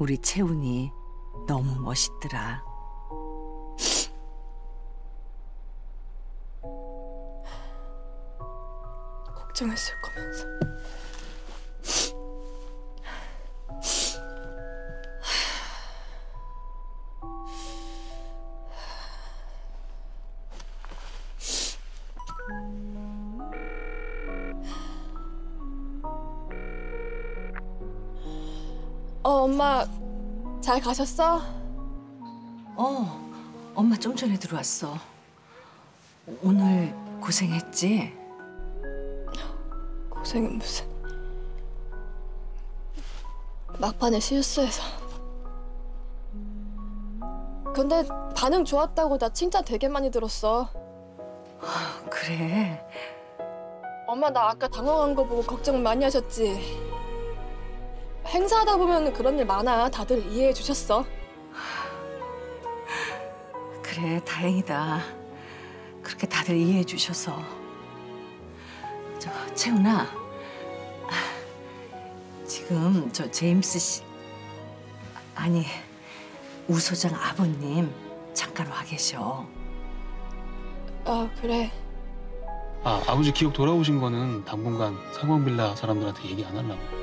우리 채훈이 너무 멋있더라. 걱정했을 거면서. 어, 엄마 잘 가셨어? 어, 엄마 좀 전에 들어왔어. 오늘 고생했지? 고생은 무슨. 막판에 실수해서. 근데 반응 좋았다고 나 칭찬 되게 많이 들었어. 그래. 엄마 나 아까 당황한 거 보고 걱정 많이 하셨지. 행사하다 보면 그런 일 많아. 다들 이해해 주셨어. 그래, 다행이다. 그렇게 다들 이해해 주셔서. 저, 채훈아. 지금 저 제임스 씨, 아니, 우 소장 아버님 잠깐 와 계셔. 아 그래. 아, 아버지 기억 돌아오신 거는 당분간 상황빌라 사람들한테 얘기 안 하려고.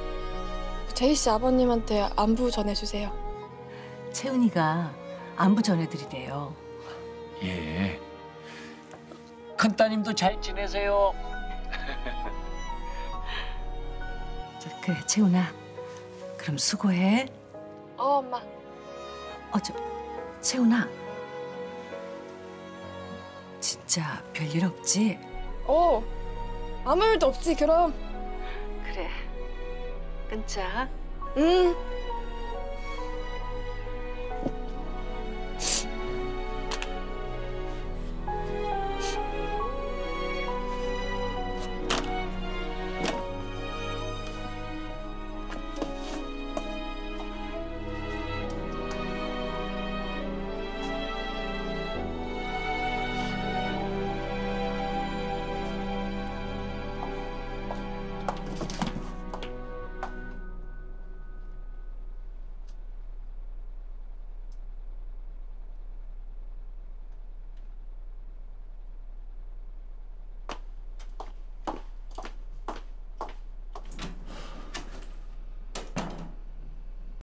제이 씨 아버님한테 안부 전해주세요. 채훈이가 안부 전해드리래요. 예. 큰 따님도 잘 지내세요. 저, 그래, 채훈아. 그럼 수고해. 어 엄마. 어, 저, 채훈아. 진짜 별일 없지? 어 아무 일도 없지 그럼. 끊자. 응.